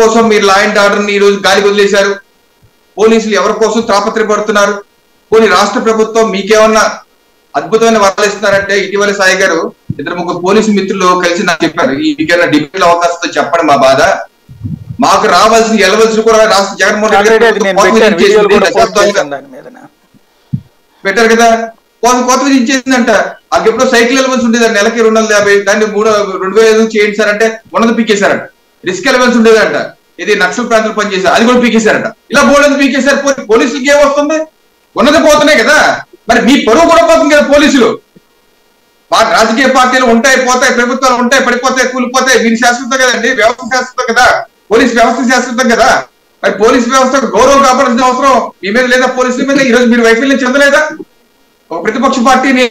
కోసం మీరు law and ఈ రోజు గాలికి వదిలేశారు. పోలీసులు ఎవరి కోసం తాపత్రయపడుతున్నారు పోనీ రాష్ట్ర ప్రభుత్వం మీకేమన్నా అద్భుతమైన వరాలు ఇస్తున్నారంటే ఇటీవల సాయి గారు ఇద్దరు ముగ్గురు పోలీసు మిత్రులు కలిసి నాకు చెప్పారు. ఈ మీకైనా డిబేట్ అవకాశంతో చెప్పండి మా బాధ. మాకు రావాల్సిన వెళ్ళవలసిన కూడా రాష్ట్ర జగన్మోహన్ రెడ్డి పెట్టారు కదా? కోత కోత విధించేసిందంట. అది ఎప్పుడో సైకిల్ ఎలవెన్స్ ఉండేది. నెలకి రెండు వందల యాభై దాన్ని మూడు రెండు వేల ఐదు అంటే ఉన్నది పీకేశారంట రిస్క్ ఎలిమెంట్స్ ఉండేదంట. ఇది నక్సల్ ప్రాంతాలు పనిచేశారు అది కూడా పీకేశారంట. ఇలా బోర్డు పీకేశారు? పోలీసులకి ఏమొస్తుంది ఉన్నది పోతున్నాయి కదా. మరి మీ పరువు కూడా పోతుంది కదా పోలీసులు. రాజకీయ పార్టీలు ఉంటాయి పోతాయి ప్రభుత్వాలు ఉంటాయి పడిపోతాయి కూలిపోతాయి. మీరు శాశ్వతం కదండి. వ్యవస్థ శాశ్వతం కదా. పోలీస్ వ్యవస్థ శాశ్వతం కదా. మరి పోలీస్ వ్యవస్థ గౌరవం కాపాడాల్సిన అవసరం మీ మీద లేదా పోలీసుల మీద? ఈ రోజు మీరు వైఫల్యం చెందలేదా? ఒక ప్రతిపక్ష పార్టీని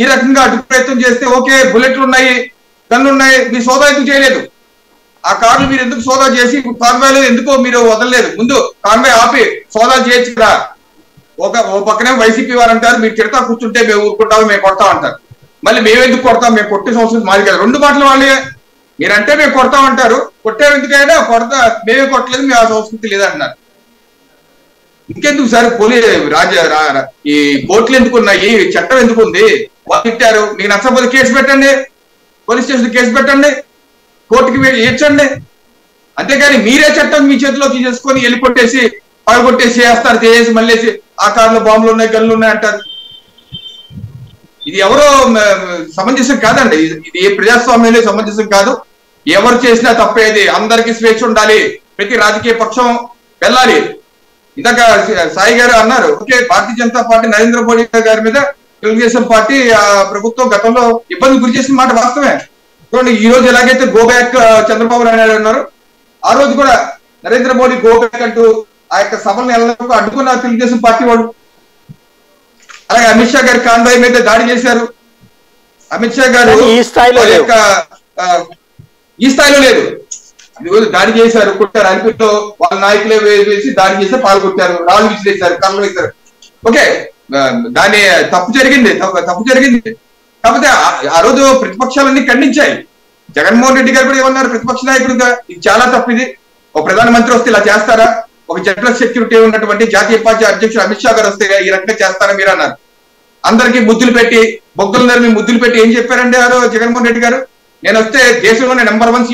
ఈ రకంగా అటు ప్రయత్నం చేస్తే ఓకే బుల్లెట్లు ఉన్నాయి గన్నున్నాయి మీ సోదా ఎందుకు చేయలేదు. ఆ కార్లు మీరు ఎందుకు సోదా చేసి కాన్వాయ్లో ఎందుకో మీరు వదలలేదు? ముందు కాన్వాయ్ ఆపి సోదా చేయొచ్చు కదా. ఒక ఓ పక్కనే వైసీపీ వారు అంటారు మీరు తిడతా కూర్చుంటే మేము ఊరుకుంటాం మేము కొడతాం అంటారు. మళ్ళీ మేము ఎందుకు కొడతాం? మేము కొట్టే సంవత్సరం మాది కదా. రెండు మాటలు వాళ్ళే. మీరంటే మేము కొడతాం అంటారు. కొట్టే ఎందుకైనా కొడతా మేమే కొట్టలేదు మేము ఆ సంస్కృతి లేదంటున్నారు. ఇంకెందుకు సార్? పోలీ రాజ ఈ కోర్టులు ఎందుకు ఉన్నాయి చట్టం ఎందుకు ఉంది వాళ్ళు తిట్టారు. మీకు నచ్చకపోతే కేసు పెట్టండి. పోలీస్ స్టేషన్ కేసు పెట్టండి. కోర్టుకి వెళ్ళి ఇచ్చండి అంతేగాని మీరే చట్టం మీ చేతిలోకి చేసుకొని వెళ్ళి పడగొట్టేసి వేస్తారు చేసి మళ్ళీ ఆ కార్లో బాంబులు ఉన్నాయి గన్లు ఉన్నాయి అంటారు. ఇది ఎవరో సమంజసం కాదండి. ఇది- ఇది ఏ ప్రజాస్వామ్యంలో సమంజసం కాదు. ఎవరు చేసినా తప్పేది అందరికీ స్వేచ్ఛ ఉండాలి. ప్రతి రాజకీయ పక్షం వెళ్ళాలి. ఇందాక సాయి గారు అన్నారు ఓకే భారతీయ జనతా పార్టీ నరేంద్ర మోడీ గారి మీద తెలుగుదేశం పార్టీ ఆ ప్రభుత్వం గతంలో ఇబ్బంది గురి చేసిన మాట వాస్తవమే. చూడండి ఈ రోజు ఎలాగైతే గో బ్యాక్ చంద్రబాబు నాయుడు ఉన్నారు ఆ రోజు కూడా నరేంద్ర మోడీ గో బ్యాక్ అంటూ ఆ యొక్క సభలను వెళ్ళడానికి అడ్డుకున్న తెలుగుదేశం పార్టీ వాడు. అలాగే అమిత్ షా గారి కాన్వాయ్ మీద దాడి చేశారు. అమిత్ షా గారు ఈ స్థాయిలో వాళ్ళ ఈ స్థాయిలో లేదు ఇదిగో దాడి చేశారు కొట్టారు అలిపిట్లో వాళ్ళ నాయకులే వేసి దాడి చేసి పాల్గొట్టారు రాళ్ళు విసిరేశారు కళ్ళు వేశారు. ఓకే దాని తప్పు జరిగింది తప్పు జరిగింది. కాకపోతే ఆ- రోజు ప్రతిపక్షాలన్నీ ఖండించాయి. జగన్మోహన్ రెడ్డి గారు కూడా ఏమన్నారు? ప్రతిపక్ష నాయకుడిగా ఇది చాలా తప్పు ఇది. ఒక ప్రధానమంత్రి వస్తే ఇలా చేస్తారా? ఒక జనరల్ సెక్యూరిటీ ఉన్నటువంటి జాతీయ పార్టీ అధ్యక్షుడు అమిత్ షా గారు వస్తే ఈ రకంగా చేస్తారా మీరు అన్నారు. అందరికీ ముద్దులు పెట్టి బొగ్గులు నరిమి ముద్దులు పెట్టి ఏం చెప్పారండి ఆ రోజు జగన్మోహన్ రెడ్డి గారు? నేను వస్తే దేశంలోనే నెంబర్ వన్